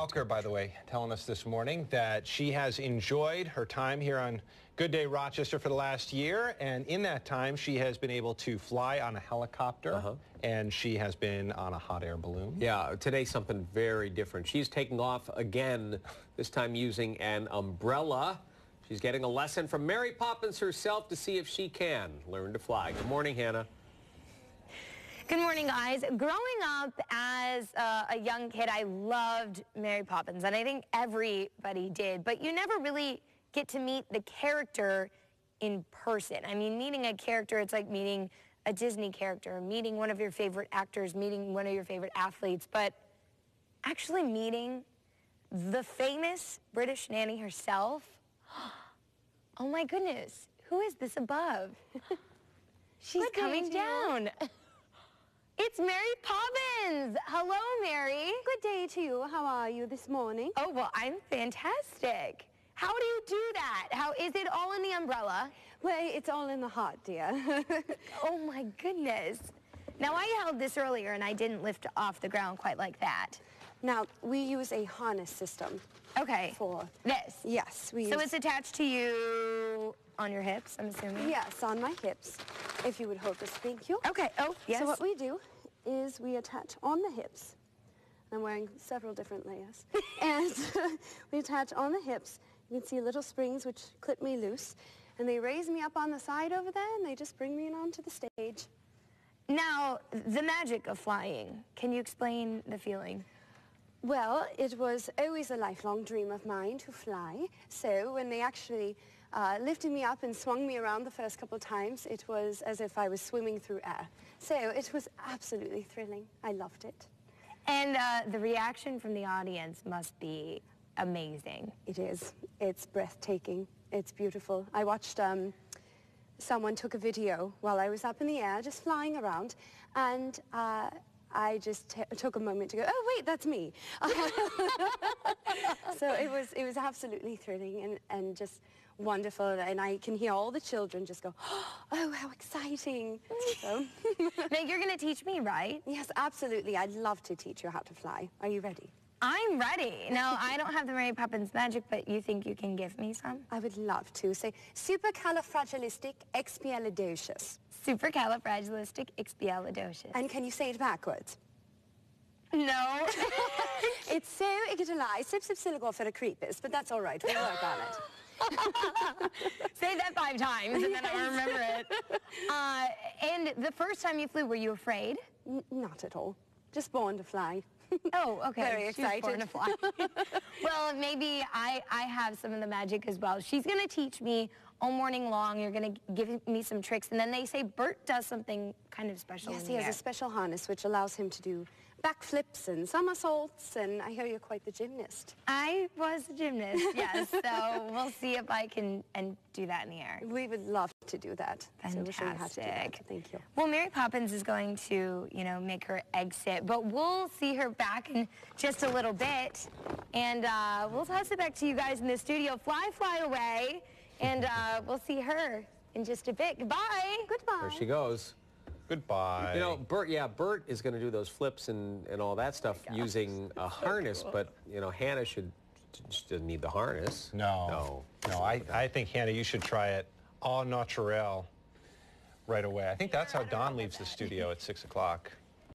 Belker, by the way, telling us this morning that she has enjoyed her time here on Good Day Rochester for the last year. And in that time, she has been able to fly on a helicopter Uh-huh. and she has been on a hot air balloon. Yeah, today something very different. She's taking off again, this time using an umbrella. She's getting a lesson from Mary Poppins herself to see if she can learn to fly. Good morning, Hannah. Good morning, guys. Growing up as uh, a young kid, I loved Mary Poppins, and I think everybody did, but you never really get to meet the character in person. I mean, meeting a character, it's like meeting a Disney character, meeting one of your favorite actors, meeting one of your favorite athletes, but actually meeting the famous British nanny herself. Oh my goodness, who is this above? She's Good coming down. It's Mary Poppins. Hello, Mary. Good day to you. How are you this morning? Oh, well, I'm fantastic. How do you do that? How is it all in the umbrella? Well, it's all in the heart, dear. Oh my goodness. Now I held this earlier and I didn't lift off the ground quite like that. now, we use a harness system Okay. for... this. Yes, we So use... it's attached to you on your hips, I'm assuming? Yes, on my hips. If you would hold this, thank you. Okay. Oh, yes. So what we do is we attach on the hips. I'm wearing several different layers. and we attach on the hips. You can see little springs which clip me loose. And they raise me up on the side over there and they just bring me in onto the stage. Now, the magic of flying. Can you explain the feeling? Well, it was always a lifelong dream of mine to fly. So when they actually uh, lifted me up and swung me around the first couple of times, it was as if I was swimming through air. So it was absolutely thrilling. I loved it. And uh, the reaction from the audience must be amazing. It is. It's breathtaking. It's beautiful. I watched um, someone took a video while I was up in the air, just flying around, and uh, I just t- took a moment to go, oh wait, that's me. so it was it was absolutely thrilling and, and just wonderful, and I can hear all the children just go, oh, how exciting. So, now, you're going to teach me, right? yes, absolutely. I'd love to teach you how to fly. Are you ready? I'm ready. Now, I don't have the Mary Poppins magic, but you think you can give me some? I would love to. Say supercalifragilisticexpialidocious. Supercalifragilisticexpialidocious. And can you say it backwards? No. It's so igitali, sipsipsiligorphidocrepus, but that's all right. We'll work on it. Say that five times and then I'll remember it. Uh, and the first time you flew, were you afraid? N- not at all. Just born to fly. Oh, okay. Very She was born excited. to fly. well, maybe I, I have some of the magic as well. She's going to teach me all morning long. You're going to give me some tricks. And then they say Bert does something kind of special Yes, he has air. a special harness which allows him to do backflips and somersaults, and I hear you're quite the gymnast. I was a gymnast, yes. so we'll see if I can and do that in the air. We would love to do that. So we'll show you how to do that. Fantastic. Thank you. Well, Mary Poppins is going to, you know, make her exit, but we'll see her back in just a little bit, and uh, we'll toss it back to you guys in the studio. Fly, fly away, and uh, we'll see her in just a bit. Goodbye. Goodbye. There she goes. Goodbye. You know, Bert, yeah, Bert is going to do those flips and, and all that stuff using a harness, but, you know, Hannah should, she doesn't need the harness. no. No. No, I, I think, Hannah, you should try it au naturel right away. I think that's how Don leaves the studio at 6 o'clock.